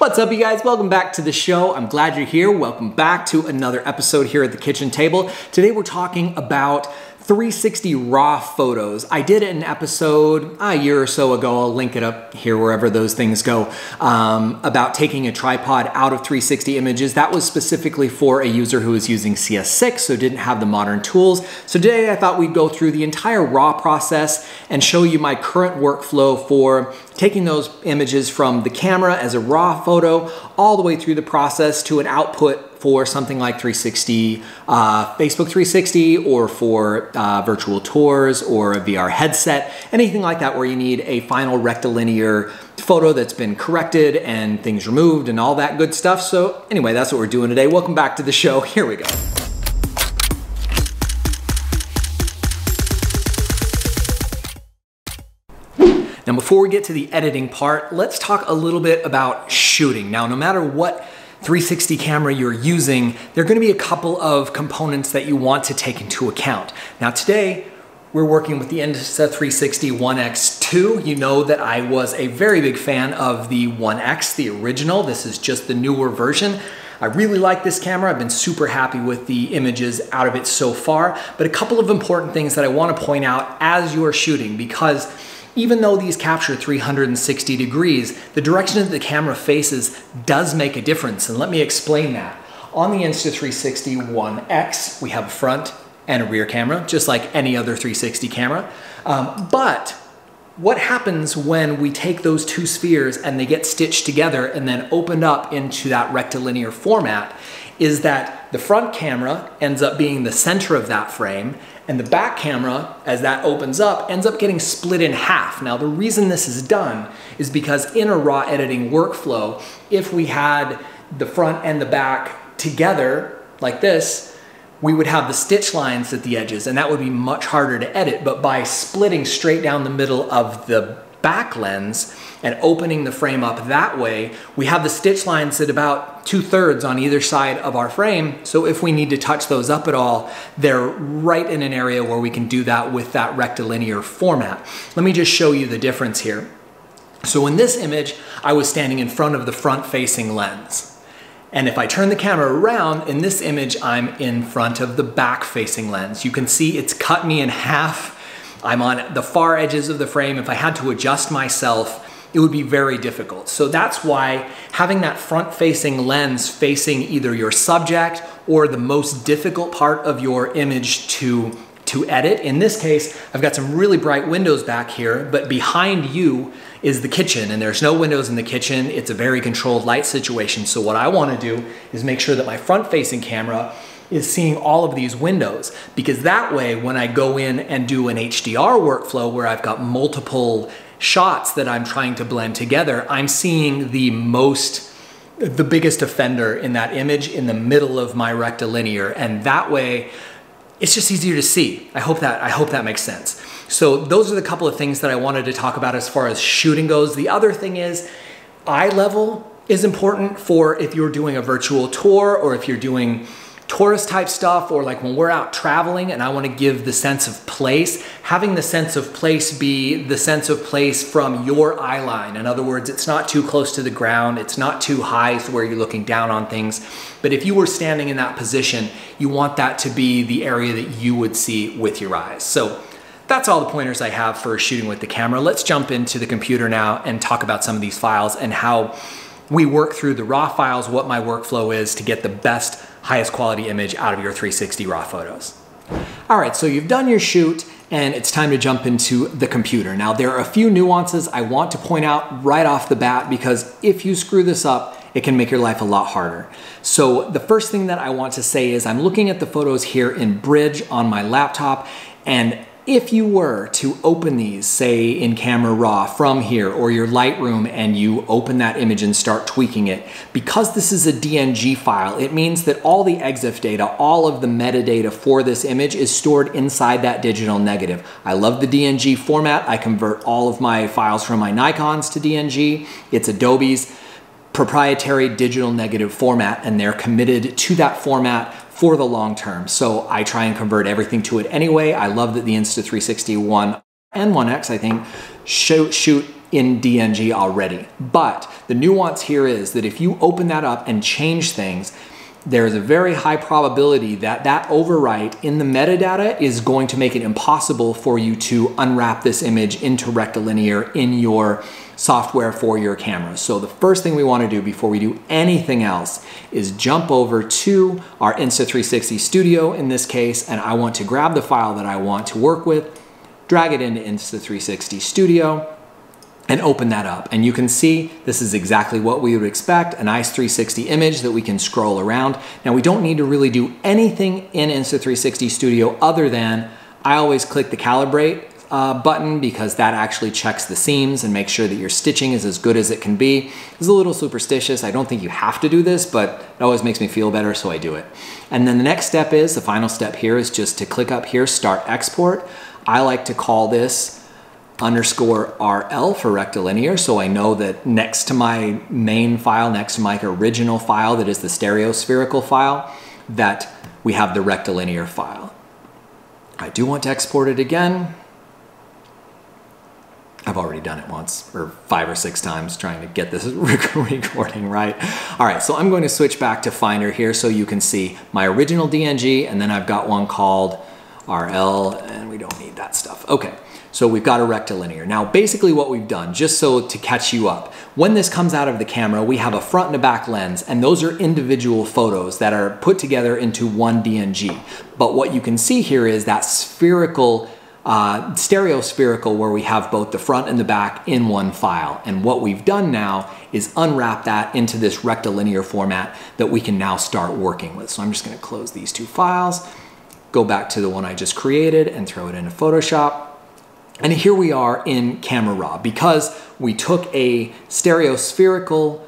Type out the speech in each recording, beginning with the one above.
What's up, you guys? Welcome back to the show. I'm glad you're here. Welcome back to another episode here at the kitchen table. Today we're talking about 360 raw photos. I did an episode a year or so ago, I'll link it up here wherever those things go, um, about taking a tripod out of 360 images. That was specifically for a user who was using CS6, so didn't have the modern tools. So today I thought we'd go through the entire raw process and show you my current workflow for taking those images from the camera as a raw photo all the way through the process to an output for something like 360, uh, Facebook 360, or for uh, virtual tours or a VR headset, anything like that where you need a final rectilinear photo that's been corrected and things removed and all that good stuff. So anyway, that's what we're doing today. Welcome back to the show. Here we go. Now, before we get to the editing part, let's talk a little bit about shooting. Now, no matter what 360 camera you're using, there are gonna be a couple of components that you want to take into account. Now today, we're working with the Insta360 One X2. You know that I was a very big fan of the One X, the original. This is just the newer version. I really like this camera. I've been super happy with the images out of it so far, but a couple of important things that I wanna point out as you're shooting because even though these capture 360 degrees, the direction that the camera faces does make a difference, and let me explain that. On the Insta360 One X, we have a front and a rear camera, just like any other 360 camera. Um, but what happens when we take those two spheres and they get stitched together and then opened up into that rectilinear format is that the front camera ends up being the center of that frame and the back camera, as that opens up, ends up getting split in half. Now, the reason this is done is because in a raw editing workflow, if we had the front and the back together like this, we would have the stitch lines at the edges and that would be much harder to edit. But by splitting straight down the middle of the back lens and opening the frame up that way, we have the stitch lines at about two thirds on either side of our frame. So if we need to touch those up at all, they're right in an area where we can do that with that rectilinear format. Let me just show you the difference here. So in this image, I was standing in front of the front facing lens. And if I turn the camera around, in this image, I'm in front of the back facing lens. You can see it's cut me in half I'm on the far edges of the frame. If I had to adjust myself, it would be very difficult. So that's why having that front facing lens facing either your subject or the most difficult part of your image to to edit. In this case, I've got some really bright windows back here, but behind you is the kitchen and there's no windows in the kitchen. It's a very controlled light situation. So what I wanna do is make sure that my front facing camera is seeing all of these windows because that way when I go in and do an HDR workflow where I've got multiple shots that I'm trying to blend together, I'm seeing the most, the biggest offender in that image in the middle of my rectilinear. And that way it's just easier to see. I hope that, I hope that makes sense. So those are the couple of things that I wanted to talk about as far as shooting goes. The other thing is eye level is important for if you're doing a virtual tour or if you're doing tourist type stuff or like when we're out traveling and I want to give the sense of place, having the sense of place be the sense of place from your eye line. In other words, it's not too close to the ground, it's not too high to where you're looking down on things. But if you were standing in that position, you want that to be the area that you would see with your eyes. So that's all the pointers I have for shooting with the camera. Let's jump into the computer now and talk about some of these files and how we work through the raw files, what my workflow is to get the best highest quality image out of your 360 raw photos. All right, so you've done your shoot and it's time to jump into the computer. Now there are a few nuances I want to point out right off the bat because if you screw this up, it can make your life a lot harder. So the first thing that I want to say is I'm looking at the photos here in Bridge on my laptop and if you were to open these, say in Camera Raw from here or your Lightroom and you open that image and start tweaking it, because this is a DNG file, it means that all the EXIF data, all of the metadata for this image is stored inside that digital negative. I love the DNG format. I convert all of my files from my Nikons to DNG. It's Adobe's proprietary digital negative format and they're committed to that format for the long term. So I try and convert everything to it anyway. I love that the Insta360 One and One X, I think, shoot, shoot in DNG already. But the nuance here is that if you open that up and change things, there is a very high probability that that overwrite in the metadata is going to make it impossible for you to unwrap this image into rectilinear in your software for your camera. So the first thing we wanna do before we do anything else is jump over to our Insta360 Studio in this case, and I want to grab the file that I want to work with, drag it into Insta360 Studio, and open that up. And you can see this is exactly what we would expect, an nice 360 image that we can scroll around. Now we don't need to really do anything in Insta360 Studio other than I always click the calibrate uh, button because that actually checks the seams and makes sure that your stitching is as good as it can be. It's a little superstitious. I don't think you have to do this, but it always makes me feel better, so I do it. And then the next step is, the final step here is just to click up here, start export. I like to call this underscore RL for rectilinear. So I know that next to my main file, next to my original file that is the stereospherical file, that we have the rectilinear file. I do want to export it again. I've already done it once or five or six times trying to get this recording right. All right, so I'm going to switch back to Finder here so you can see my original DNG and then I've got one called RL and we don't need that stuff. Okay. So we've got a rectilinear. Now, basically what we've done, just so to catch you up, when this comes out of the camera, we have a front and a back lens, and those are individual photos that are put together into one DNG. But what you can see here is that spherical, uh, stereospherical, where we have both the front and the back in one file. And what we've done now is unwrap that into this rectilinear format that we can now start working with. So I'm just gonna close these two files, go back to the one I just created and throw it into Photoshop. And here we are in Camera Raw because we took a stereospherical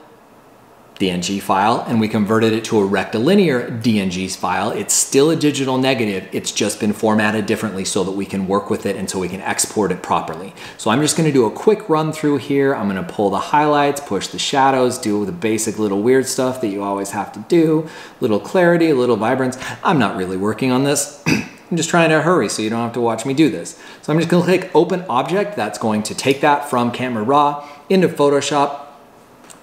DNG file and we converted it to a rectilinear DNG file. It's still a digital negative. It's just been formatted differently so that we can work with it and so we can export it properly. So I'm just gonna do a quick run through here. I'm gonna pull the highlights, push the shadows, do the basic little weird stuff that you always have to do, little clarity, a little vibrance. I'm not really working on this. I'm just trying to hurry so you don't have to watch me do this. So I'm just gonna click open object. That's going to take that from Camera Raw into Photoshop.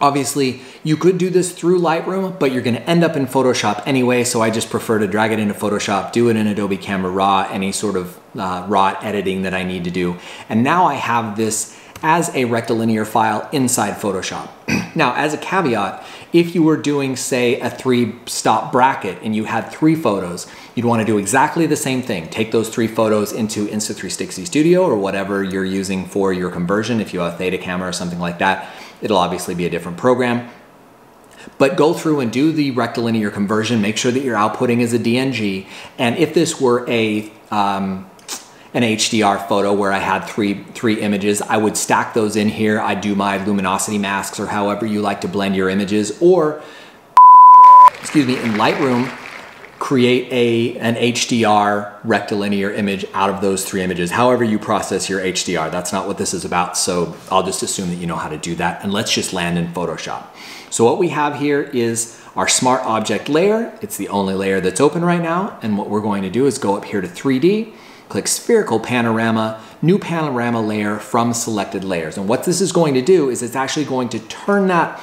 Obviously, you could do this through Lightroom, but you're gonna end up in Photoshop anyway, so I just prefer to drag it into Photoshop, do it in Adobe Camera Raw, any sort of uh, raw editing that I need to do. And now I have this as a rectilinear file inside Photoshop. Now, as a caveat, if you were doing, say, a three stop bracket and you had three photos, you'd wanna do exactly the same thing. Take those three photos into Insta360 Studio or whatever you're using for your conversion. If you have a Theta camera or something like that, it'll obviously be a different program. But go through and do the rectilinear conversion, make sure that your outputting is a DNG. And if this were a, um, an HDR photo where I had three, three images. I would stack those in here. I do my luminosity masks or however you like to blend your images or, excuse me, in Lightroom, create a, an HDR rectilinear image out of those three images, however you process your HDR. That's not what this is about, so I'll just assume that you know how to do that, and let's just land in Photoshop. So what we have here is our smart object layer. It's the only layer that's open right now, and what we're going to do is go up here to 3D, click spherical panorama, new panorama layer from selected layers. And what this is going to do is it's actually going to turn that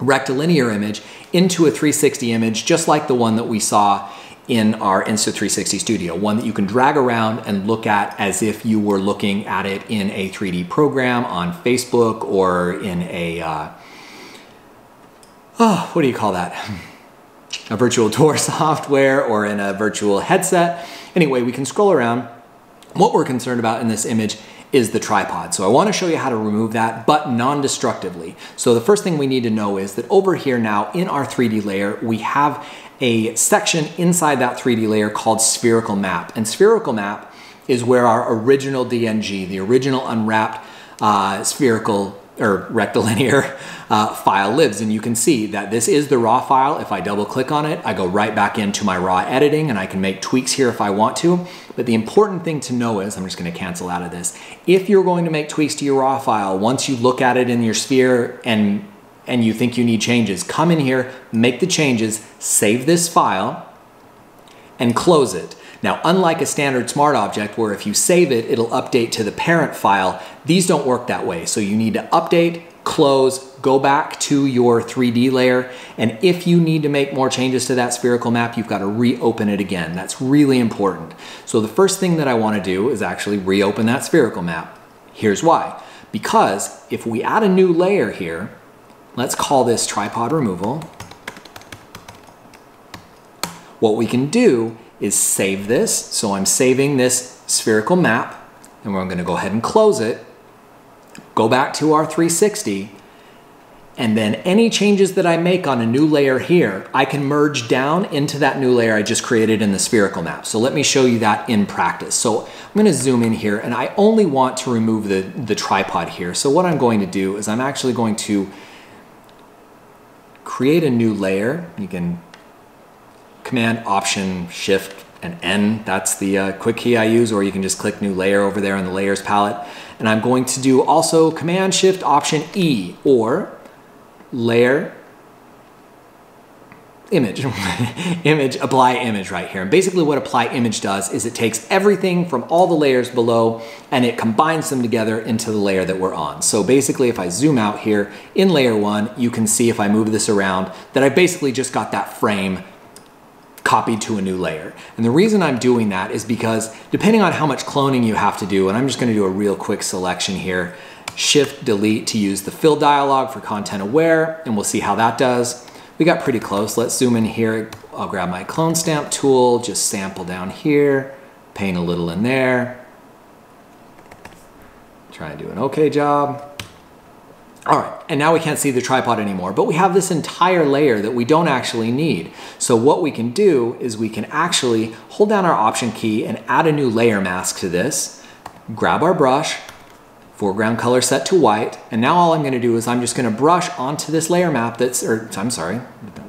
rectilinear image into a 360 image, just like the one that we saw in our Insta360 Studio, one that you can drag around and look at as if you were looking at it in a 3D program on Facebook or in a, uh, oh, what do you call that? a virtual tour software or in a virtual headset. Anyway, we can scroll around. What we're concerned about in this image is the tripod. So I wanna show you how to remove that, but non-destructively. So the first thing we need to know is that over here now in our 3D layer, we have a section inside that 3D layer called spherical map. And spherical map is where our original DNG, the original unwrapped uh, spherical or rectilinear uh, file lives. And you can see that this is the raw file. If I double click on it, I go right back into my raw editing and I can make tweaks here if I want to. But the important thing to know is, I'm just gonna cancel out of this. If you're going to make tweaks to your raw file, once you look at it in your sphere and, and you think you need changes, come in here, make the changes, save this file, and close it. Now, unlike a standard smart object where if you save it, it'll update to the parent file, these don't work that way. So you need to update, close, go back to your 3D layer, and if you need to make more changes to that spherical map, you've got to reopen it again. That's really important. So the first thing that I want to do is actually reopen that spherical map. Here's why. Because if we add a new layer here, let's call this tripod removal, what we can do is save this. So I'm saving this spherical map, and we're gonna go ahead and close it, go back to our 360, and then any changes that I make on a new layer here, I can merge down into that new layer I just created in the spherical map. So let me show you that in practice. So I'm gonna zoom in here and I only want to remove the, the tripod here. So what I'm going to do is I'm actually going to create a new layer. You can Command Option Shift and N, that's the uh, quick key I use, or you can just click new layer over there in the layers palette. And I'm going to do also Command Shift Option E or layer image, image, apply image right here. And basically what apply image does is it takes everything from all the layers below and it combines them together into the layer that we're on. So basically if I zoom out here in layer one, you can see if I move this around that I basically just got that frame copied to a new layer. And the reason I'm doing that is because depending on how much cloning you have to do, and I'm just gonna do a real quick selection here, Shift Delete to use the fill dialog for content aware, and we'll see how that does. We got pretty close. Let's zoom in here. I'll grab my clone stamp tool, just sample down here, paint a little in there. Try and do an okay job. All right, and now we can't see the tripod anymore, but we have this entire layer that we don't actually need. So what we can do is we can actually hold down our option key and add a new layer mask to this, grab our brush, foreground color set to white. And now all I'm gonna do is I'm just gonna brush onto this layer map that's, or I'm sorry,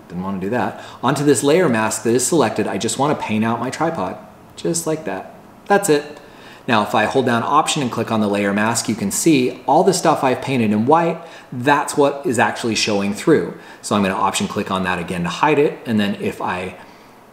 didn't wanna do that, onto this layer mask that is selected. I just wanna paint out my tripod, just like that. That's it. Now, if I hold down option and click on the layer mask, you can see all the stuff I've painted in white, that's what is actually showing through. So I'm gonna option click on that again to hide it. And then if I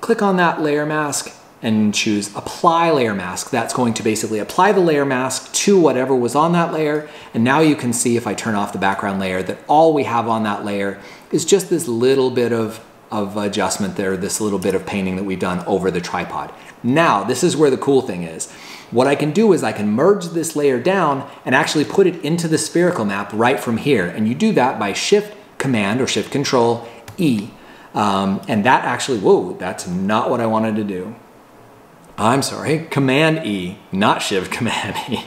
click on that layer mask, and choose apply layer mask. That's going to basically apply the layer mask to whatever was on that layer. And now you can see if I turn off the background layer that all we have on that layer is just this little bit of, of adjustment there, this little bit of painting that we've done over the tripod. Now, this is where the cool thing is. What I can do is I can merge this layer down and actually put it into the spherical map right from here. And you do that by Shift Command or Shift Control E. Um, and that actually, whoa, that's not what I wanted to do. I'm sorry, Command E, not Shift Command E.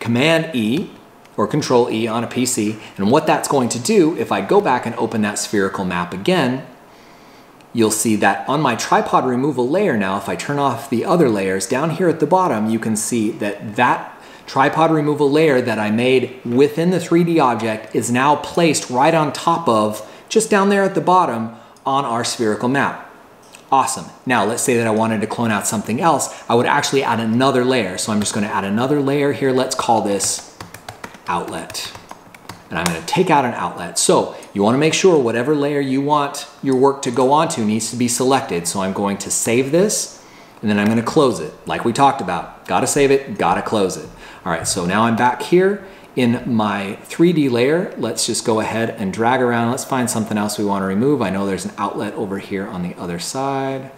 Command E or Control E on a PC. And what that's going to do, if I go back and open that spherical map again, you'll see that on my tripod removal layer now, if I turn off the other layers, down here at the bottom, you can see that that tripod removal layer that I made within the 3D object is now placed right on top of, just down there at the bottom, on our spherical map. Awesome. Now let's say that I wanted to clone out something else. I would actually add another layer. So I'm just gonna add another layer here. Let's call this outlet. And I'm gonna take out an outlet. So you wanna make sure whatever layer you want your work to go onto needs to be selected. So I'm going to save this and then I'm gonna close it like we talked about. Gotta save it, gotta close it. All right, so now I'm back here in my 3D layer, let's just go ahead and drag around. Let's find something else we want to remove. I know there's an outlet over here on the other side.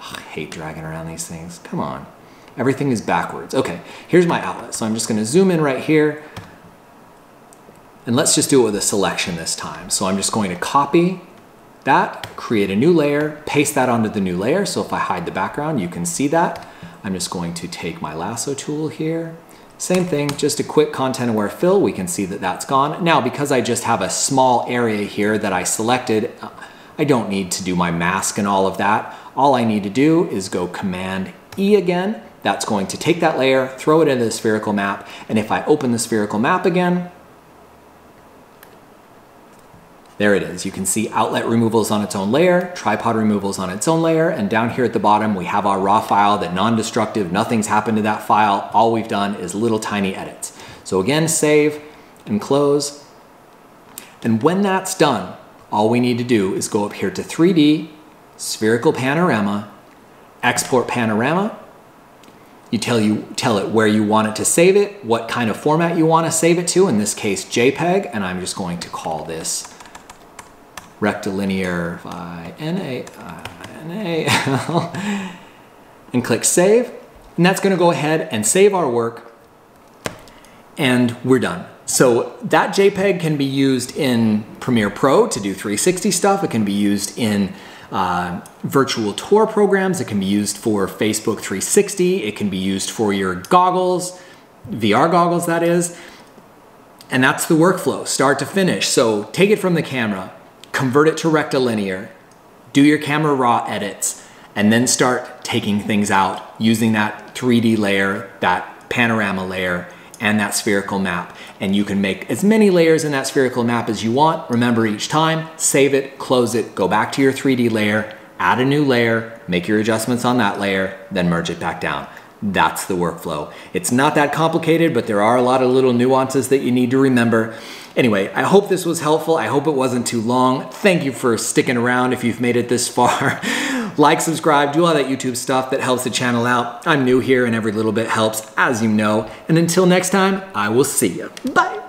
Oh, I hate dragging around these things. Come on. Everything is backwards. Okay, here's my outlet. So I'm just going to zoom in right here. And let's just do it with a selection this time. So I'm just going to copy that, create a new layer, paste that onto the new layer. So if I hide the background, you can see that. I'm just going to take my lasso tool here same thing, just a quick content aware fill. We can see that that's gone. Now, because I just have a small area here that I selected, uh, I don't need to do my mask and all of that. All I need to do is go Command E again. That's going to take that layer, throw it into the spherical map. And if I open the spherical map again, there it is. You can see outlet removals on its own layer, tripod removals on its own layer, and down here at the bottom, we have our raw file that non-destructive, nothing's happened to that file. All we've done is little tiny edits. So again, save and close. And when that's done, all we need to do is go up here to 3D, spherical panorama, export panorama. You tell, you tell it where you want it to save it, what kind of format you want to save it to, in this case JPEG, and I'm just going to call this rectilinear N-A-N-A and click save. And that's gonna go ahead and save our work and we're done. So that JPEG can be used in Premiere Pro to do 360 stuff. It can be used in uh, virtual tour programs. It can be used for Facebook 360. It can be used for your goggles, VR goggles that is. And that's the workflow, start to finish. So take it from the camera, convert it to rectilinear, do your camera raw edits, and then start taking things out using that 3D layer, that panorama layer, and that spherical map. And you can make as many layers in that spherical map as you want. Remember each time, save it, close it, go back to your 3D layer, add a new layer, make your adjustments on that layer, then merge it back down. That's the workflow. It's not that complicated, but there are a lot of little nuances that you need to remember. Anyway, I hope this was helpful. I hope it wasn't too long. Thank you for sticking around if you've made it this far. like, subscribe, do all that YouTube stuff that helps the channel out. I'm new here and every little bit helps, as you know. And until next time, I will see you. Bye.